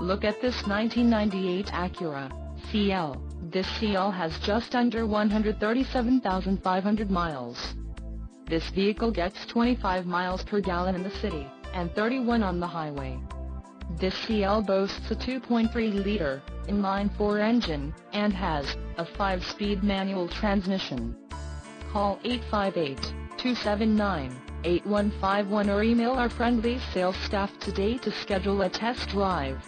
Look at this 1998 Acura CL. This CL has just under 137,500 miles. This vehicle gets 25 miles per gallon in the city, and 31 on the highway. This CL boasts a 2.3-liter, inline-4 engine, and has a 5-speed manual transmission. Call 858-279-8151 or email our friendly sales staff today to schedule a test drive.